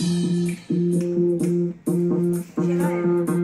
嗯。嗯嗯嗯